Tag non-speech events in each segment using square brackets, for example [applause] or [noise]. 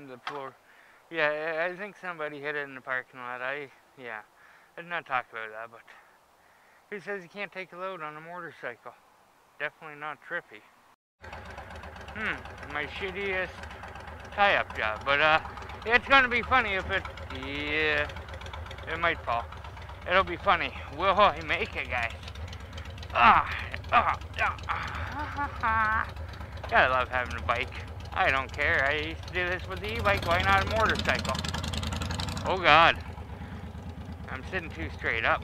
the floor. Yeah, I think somebody hit it in the parking lot. I, yeah, I did not talk about that, but who says you can't take a load on a motorcycle? Definitely not trippy. Hmm, my shittiest tie-up job, but uh, it's gonna be funny if it, yeah, it might fall. It'll be funny. Will I make it, guys? Ah, ah, ah. Gotta love having a bike. I don't care. I used to do this with the e-bike. Why not a motorcycle? Oh God. I'm sitting too straight up.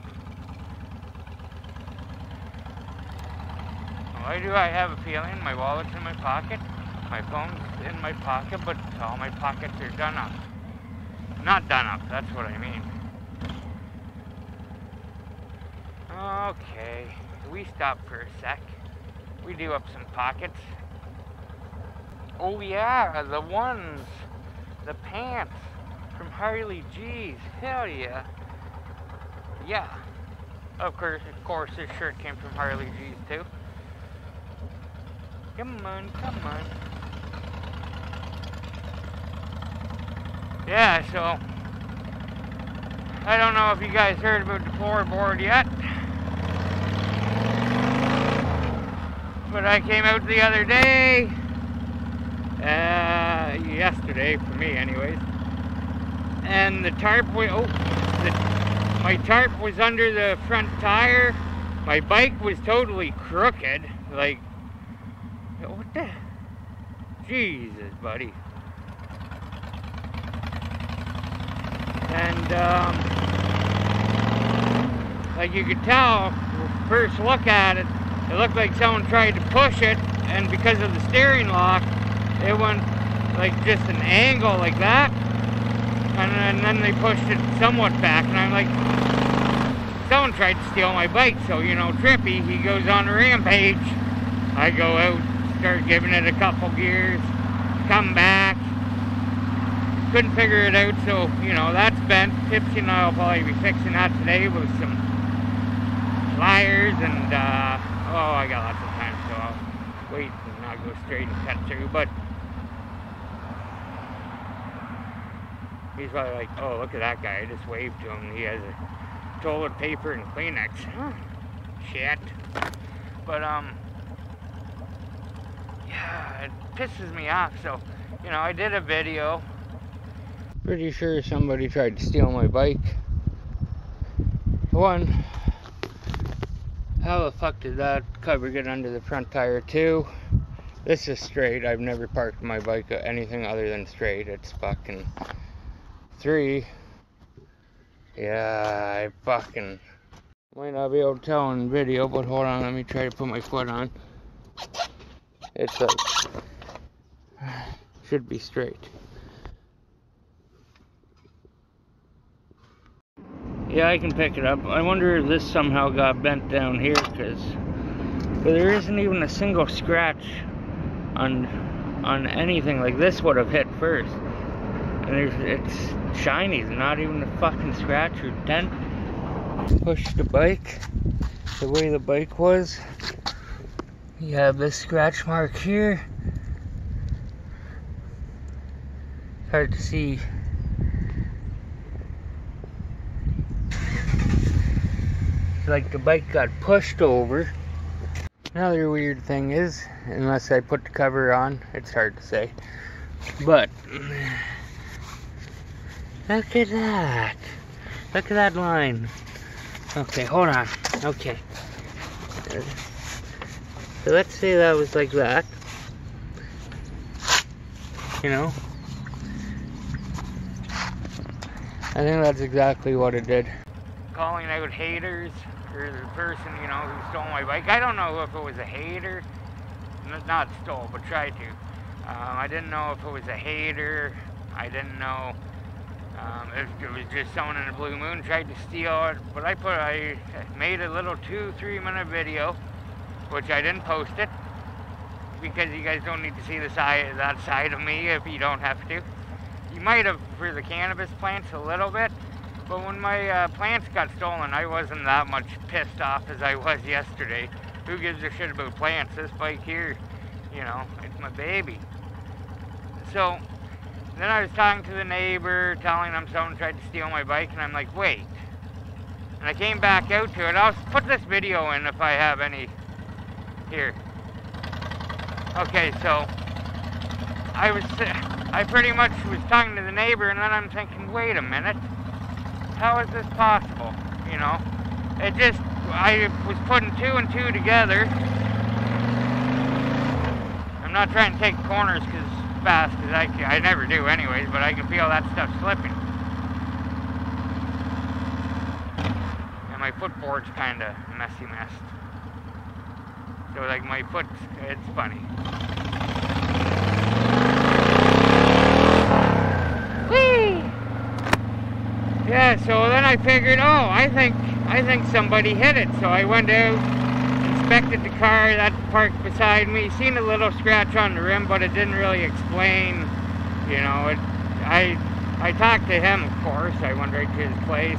Why do I have a feeling my wallet's in my pocket? My phone's in my pocket, but all my pockets are done up. Not done up, that's what I mean. Okay, we stop for a sec. We do up some pockets. Oh yeah, the ones, the pants from Harley G's. Hell yeah. Yeah. Of course, of course, this shirt came from Harley G's too. Come on, come on. Yeah, so I don't know if you guys heard about the floorboard yet. But I came out the other day, uh, yesterday for me anyways, and the tarp was, oh, the, my tarp was under the front tire, my bike was totally crooked, like, what the, Jesus buddy. And, um, like you could tell, first look at it, it looked like someone tried to push it, and because of the steering lock, it went like just an angle like that, and, and then they pushed it somewhat back, and I'm like, someone tried to steal my bike, so you know, Trippy, he goes on a rampage. I go out, start giving it a couple gears, come back, couldn't figure it out, so you know, that's bent. Tipsy and I will probably be fixing that today with some pliers and uh, Oh, I got lots of time, so I'll wait and not go straight and cut through. But he's probably like, oh, look at that guy. I just waved to him. He has a toilet paper and Kleenex. Huh. Shit. But, um, yeah, it pisses me off. So, you know, I did a video. Pretty sure somebody tried to steal my bike. One, how the fuck did that cover get under the front tire too? This is straight. I've never parked my bike anything other than straight. It's fucking three. Yeah, I fucking might not be able to tell in video, but hold on, let me try to put my foot on. It's like [sighs] should be straight. Yeah, I can pick it up. I wonder if this somehow got bent down here, because there isn't even a single scratch on on anything like this would have hit first. And it's shiny, not even a fucking scratch or dent. Push the bike the way the bike was. You have this scratch mark here. Hard to see like the bike got pushed over. Another weird thing is, unless I put the cover on, it's hard to say. But look at that. Look at that line. Okay, hold on. Okay. So let's say that was like that. You know? I think that's exactly what it did. Calling out haters or the person, you know, who stole my bike. I don't know if it was a hater, not stole, but tried to. Um, I didn't know if it was a hater. I didn't know um, if it was just someone in a blue moon tried to steal it. But I put, I made a little two, three minute video, which I didn't post it because you guys don't need to see the side, that side of me if you don't have to. You might have for the cannabis plants a little bit, but when my uh, plants got stolen, I wasn't that much pissed off as I was yesterday. Who gives a shit about plants? This bike here, you know, it's my baby. So, then I was talking to the neighbor, telling him someone tried to steal my bike, and I'm like, wait. And I came back out to it. I'll put this video in if I have any here. Okay, so I was, I pretty much was talking to the neighbor, and then I'm thinking, wait a minute, how is this possible? You know, it just, I was putting two and two together. I'm not trying to take corners because fast, because I, I never do anyways, but I can feel that stuff slipping. And my footboard's kind of messy messed. So like my foot, it's funny. Whee! Yeah, so then I figured, oh, I think I think somebody hit it. So I went out, inspected the car that parked beside me, seen a little scratch on the rim, but it didn't really explain, you know, it, I I talked to him, of course. I went right to his place.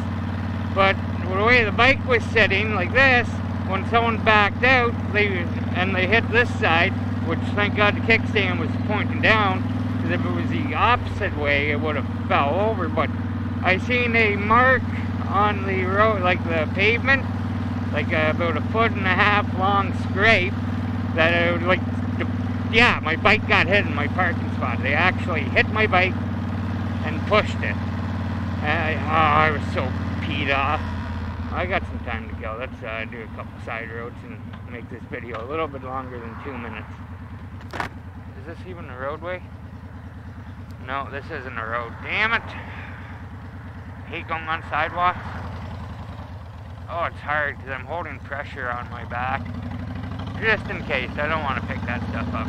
But the way the bike was sitting, like this, when someone backed out, they and they hit this side, which thank God the kickstand was pointing down, because if it was the opposite way, it would have fell over. But I seen a mark on the road, like the pavement, like uh, about a foot and a half long scrape, that it would like, the, yeah, my bike got hit in my parking spot. They actually hit my bike and pushed it. I, oh, I was so peed off. I got some time to go. Let's uh, do a couple side roads and make this video a little bit longer than two minutes. Is this even a roadway? No, this isn't a road. Damn it! I hate going on sidewalks. Oh, it's hard because I'm holding pressure on my back. Just in case. I don't want to pick that stuff up.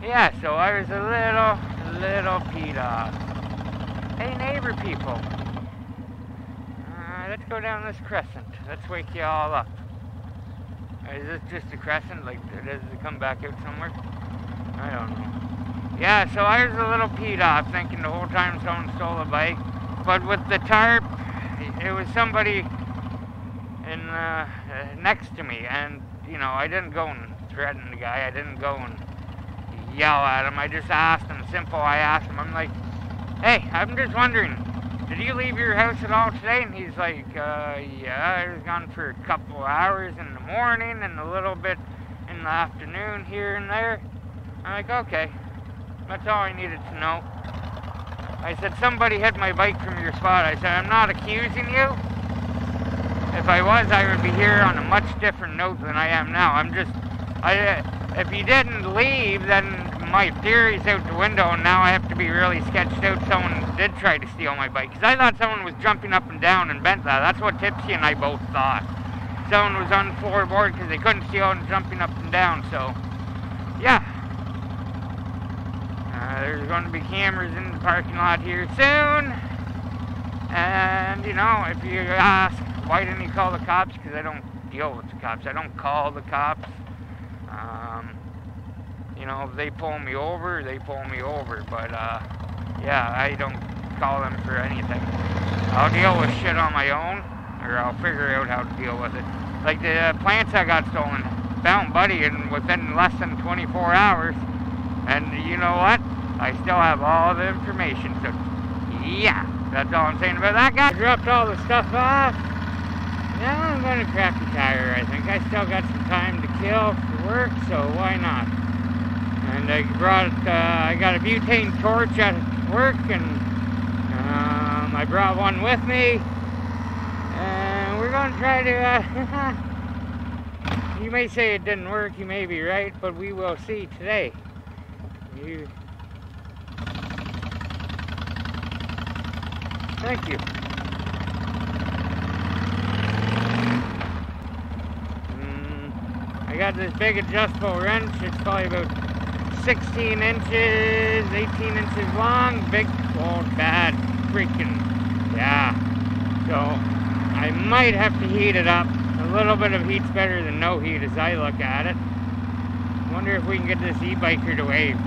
Yeah, so I was a little, little peed off. Hey, neighbor people. Uh, let's go down this crescent. Let's wake you all up. Is this just a crescent? Like, does it come back out somewhere? I don't know. Yeah, so I was a little peed off thinking the whole time someone stole a bike. But with the tarp, it was somebody in uh, next to me. And, you know, I didn't go and threaten the guy. I didn't go and yell at him. I just asked him, simple, I asked him, I'm like, hey, I'm just wondering, did you leave your house at all today? And he's like, uh, yeah, I was gone for a couple hours in the morning and a little bit in the afternoon here and there. I'm like, okay, that's all I needed to know. I said, somebody hit my bike from your spot. I said, I'm not accusing you. If I was, I would be here on a much different note than I am now. I'm just, I, if you didn't leave, then my theory's out the window, and now I have to be really sketched out. Someone did try to steal my bike because I thought someone was jumping up and down and bent that. That's what Tipsy and I both thought. Someone was on the floorboard because they couldn't steal and jumping up and down. So, yeah. There's going to be cameras in the parking lot here soon. And, you know, if you ask, why didn't he call the cops? Because I don't deal with the cops. I don't call the cops. Um, you know, if they pull me over, they pull me over. But, uh, yeah, I don't call them for anything. I'll deal with shit on my own, or I'll figure out how to deal with it. Like the uh, plants I got stolen, found Buddy in within less than 24 hours. And you know what? I still have all the information. So, yeah, that's all I'm saying about that guy. Dropped all the stuff off. Now I'm going to crack the tire, I think. I still got some time to kill for work, so why not? and I brought, uh, I got a butane torch at work, and um, I brought one with me, and we're going to try to, uh, [laughs] you may say it didn't work, you may be right, but we will see today. You, thank you. Mm, I got this big adjustable wrench, it's probably about 16 inches, 18 inches long, big, old, bad, freaking, yeah. So, I might have to heat it up. A little bit of heat's better than no heat as I look at it. Wonder if we can get this e-biker to wave.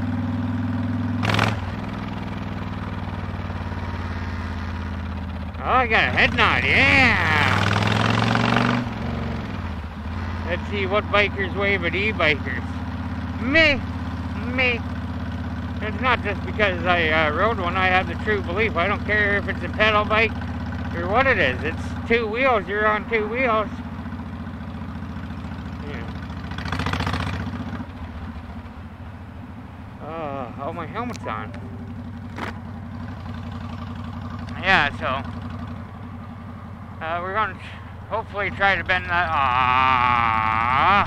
Oh, I got a head nod, yeah! Let's see what bikers wave at e-bikers. Me! me. It's not just because I uh, rode one. I have the true belief. I don't care if it's a pedal bike or what it is. It's two wheels. You're on two wheels. Yeah. Uh, oh, my helmet's on. Yeah, so uh, we're going to hopefully try to bend that. Ah,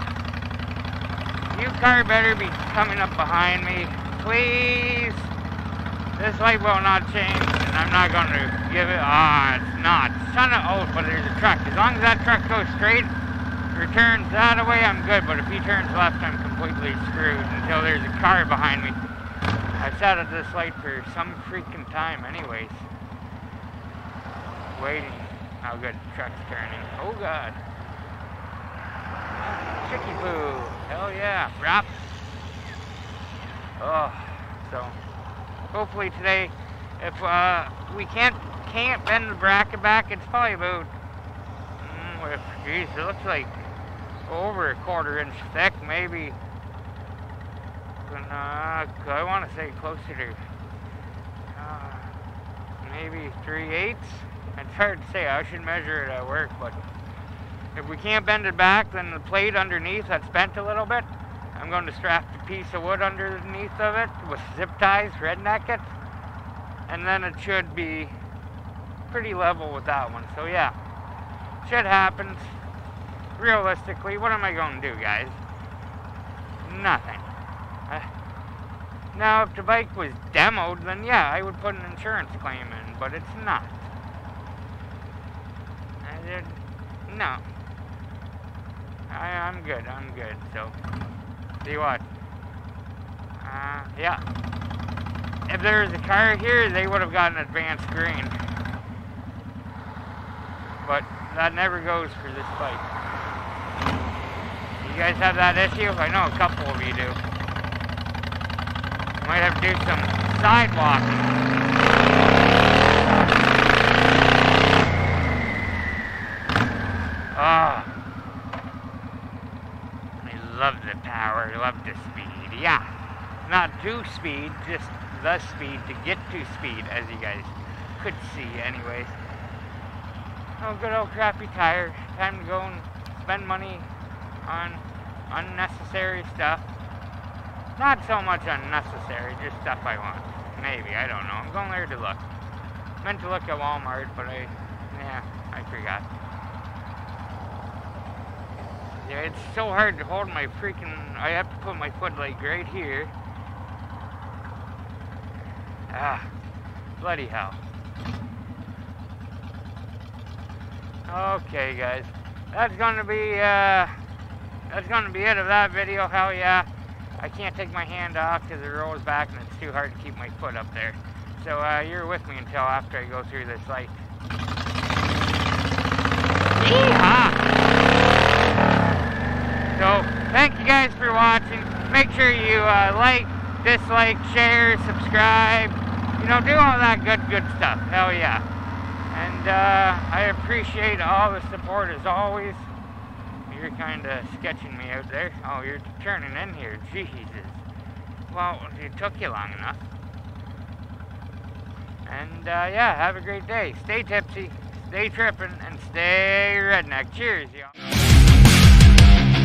you car better be coming up behind me, please. This light will not change, and I'm not going to give it. Ah, it's not. Son of old, but there's a truck. As long as that truck goes straight, returns that way, I'm good. But if he turns left, I'm completely screwed until there's a car behind me. I've sat at this light for some freaking time, anyways. Waiting. Oh, good. The truck's turning. Oh, God. Chicky poo. Hell yeah. Wrap. Oh, so hopefully today, if uh, we can't can't bend the bracket back, it's probably about, mm, if, geez, it looks like over a quarter inch thick, maybe. Uh, I want to say closer to uh, maybe three eighths. It's hard to say. I should measure it at work, but if we can't bend it back, then the plate underneath that's bent a little bit, I'm going to strap a piece of wood underneath of it with zip ties, redneck it, and then it should be pretty level with that one. So yeah, shit happens. Realistically, what am I going to do, guys? Nothing. Uh, now, if the bike was demoed, then yeah, I would put an insurance claim in, but it's not. I did, no. I, I'm good, I'm good, so, see what? Uh, yeah. If there was a car here, they would have got an advanced green. But that never goes for this bike. You guys have that issue? I know a couple of you do. Might have to do some sidewalking. Ah. I love the power, I love the speed. Yeah. Not to speed, just the speed to get to speed, as you guys could see anyways. Oh, good old crappy tire. Time to go and spend money on unnecessary stuff. Not so much unnecessary, just stuff I want. Maybe, I don't know. I'm going there to look. Meant to look at Walmart, but I, yeah, I forgot. Yeah, it's so hard to hold my freaking, I have to put my foot like right here. Ah, bloody hell. Okay, guys. That's gonna be, uh, that's gonna be it of that video. Hell yeah. I can't take my hand off because it rolls back and it's too hard to keep my foot up there. So, uh, you're with me until after I go through this light. Yeehaw! So, thank you guys for watching. Make sure you uh, like, dislike, share, subscribe. You know, do all that good, good stuff. Hell yeah. And uh, I appreciate all the support as always. You're kind of sketching me out there. Oh, you're turning in here. Jesus. Well, it took you long enough. And uh, yeah, have a great day. Stay tipsy, stay tripping, and stay redneck. Cheers, y'all.